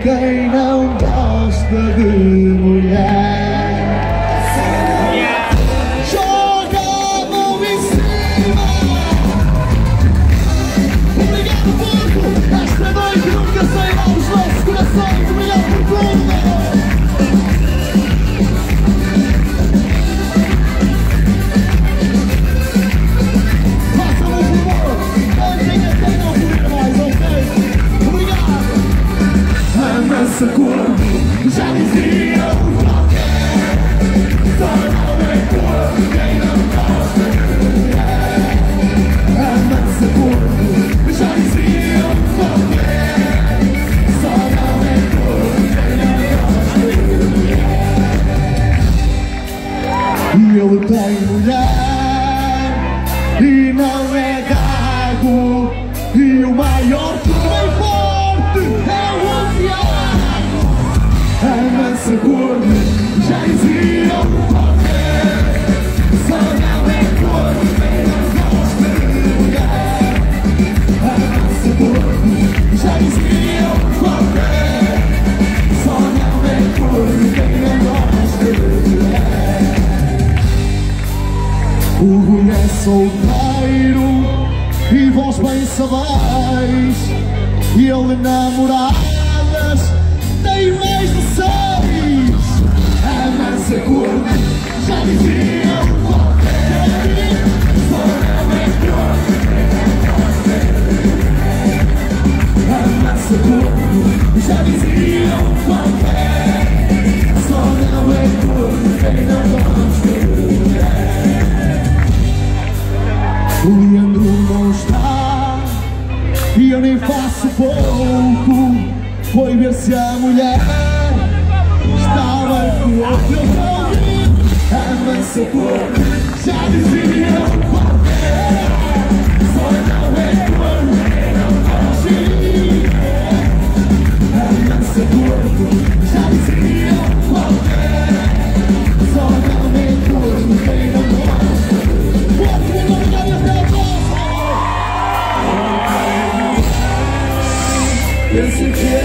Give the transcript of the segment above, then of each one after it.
again. ele tem mulher e não é gago. E o maior também forte é o avião a mansa cor já diziam só não é cor mas que de mulher a mansa cor já diziam solteiro E vós bem sabeis Ele namoradas Tem mais de seis A mansa curta Já dizia Seguro, já diziam qualquer louco foi ver se a mulher estava com a Avançou por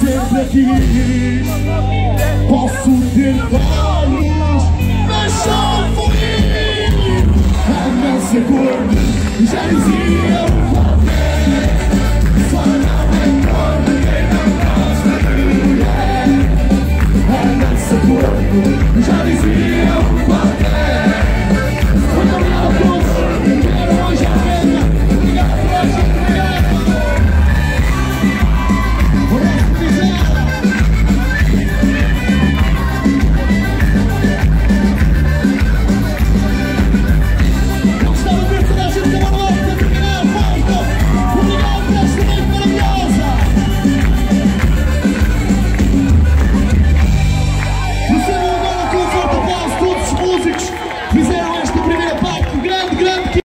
sempre aqui Posso ter vários Deixa fugir A minha cor já dizia